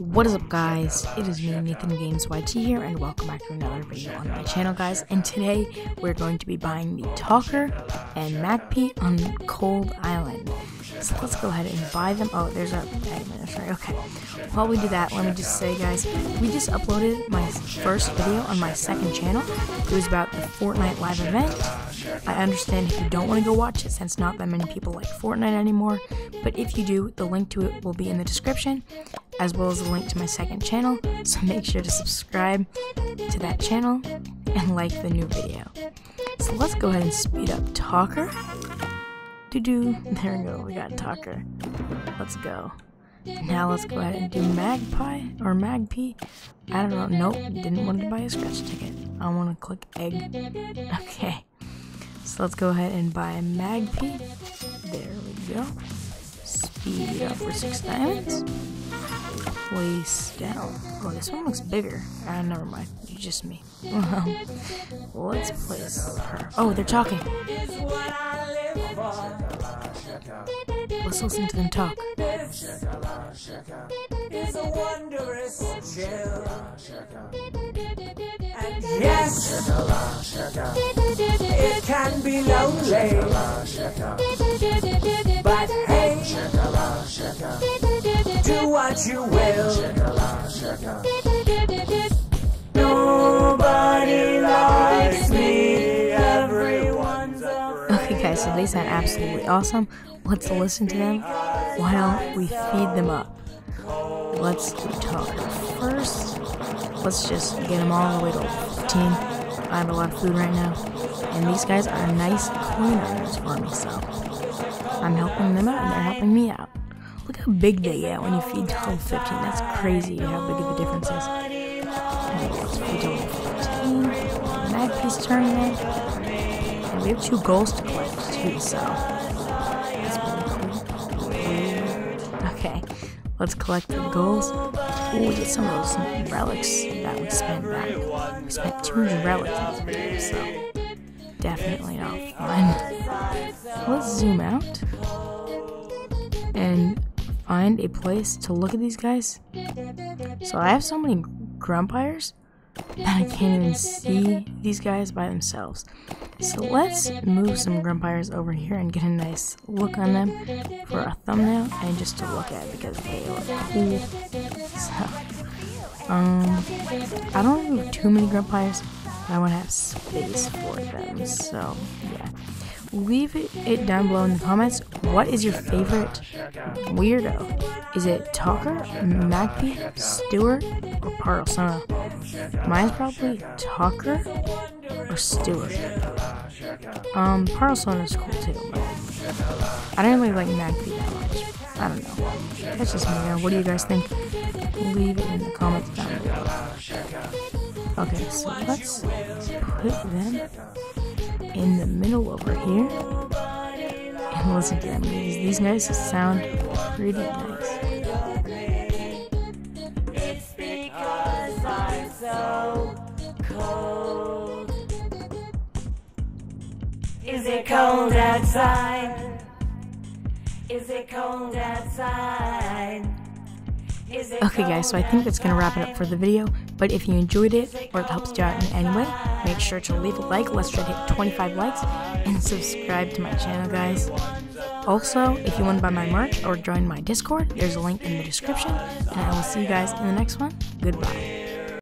What is up guys? It is me, Nathan Games YT here, and welcome back to another video on my channel guys. And today, we're going to be buying the Tawkerr and Maggpi on Cold Island. So let's go ahead and buy them. Oh, there's a sorry. Okay. While we do that, let me just say, guys, we just uploaded my first video on my second channel. It was about the Fortnite live event. I understand if you don't want to go watch it since not that many people like Fortnite anymore, but if you do, the link to it will be in the description, as well as a link to my second channel, so make sure to subscribe to that channel and like the new video. So let's go ahead and speed up Tawkerr. Doo doo. There we go, we got Tawkerr. Let's go. Now let's go ahead and do Maggpi or Maggpi. I don't know. Nope, didn't want to buy a scratch ticket. I want to click egg. Okay. So let's go ahead and buy Maggpi. There we go. Speed up for six diamonds. Place down. Oh, this one looks bigger. Ah, never mind. You just me. let's place her. Oh, they're talking. Let's listen to them talk. Yes, it can be lonely. But hey, what you will. Nobody likes me. Everyone's Okay, guys, so they sound absolutely awesome. Let's listen to them while we feed them up. Let's talk first. Let's just get them all the way to 15. I have a lot of food right now. And these guys are nice coin earners for me, so I'm helping them out and they're helping me out. Look how big they get when you feed to level 15. That's crazy how big of the difference is. And let's feed to level 15. Maggpi's turn. And we have two goals to collect too, so Okay, let's collect the goals. Ooh, we get some of those relics that we spent back. We spent 200 relics video, so definitely not fun. Let's zoom out and find a place to look at these guys. So I have so many Grumpyres that I can't even see these guys by themselves. So let's move some Grumpyres over here and get a nice look on them for a thumbnail and just to look at because they look cool. So, um, I don't have too many Grumpyres. I want to have space for them. So, yeah. Leave it down below in the comments. What is your favorite weirdo? Is it Tawkerr, Maggpi, Stoowarb, or Parlsona? Mine's probably Tawkerr or Stoowarb. Um, Parlsona is cool too, I don't really like Maggpi that much. I don't know. That's just me. What do you guys think? Leave it in the comments down below. Okay, so let's put them in the middle over here. And listen to them. These, these guys sound pretty nice. Is it cold outside? Is it cold outside? Okay guys, so I think that's going to wrap it up for the video, but if you enjoyed it, or it helps you out in any way, make sure to leave a like, let's try to hit 25 likes, and subscribe to my channel guys. Also, if you want to buy my merch or join my Discord, there's a link in the description, and I will see you guys in the next one. Goodbye.